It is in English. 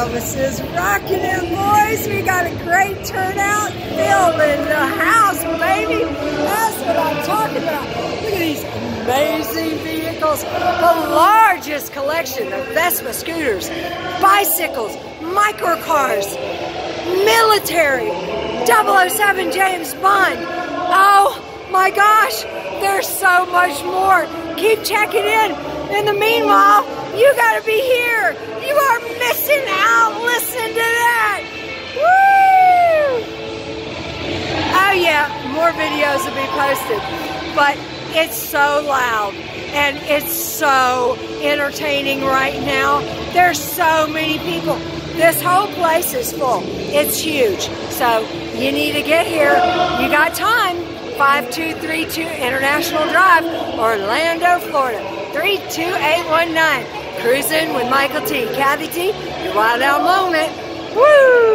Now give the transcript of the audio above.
Elvis is rocking it, boys. We got a great turnout. Filling the house, baby. That's what I'm talking about. Look at these amazing vehicles. The largest collection of Vespa scooters, bicycles, microcars, military, 007 James Bond. Oh my gosh, there's so much more. Keep checking in. In the meanwhile, you gotta be here. You more videos will be posted. But it's so loud and it's so entertaining right now. There's so many people. This whole place is full. It's huge. So you need to get here. You got time. 5232 International Drive, Orlando, Florida. 32819. Cruising with Michael T. Kathy T. Your Wild Out Moment. Woo!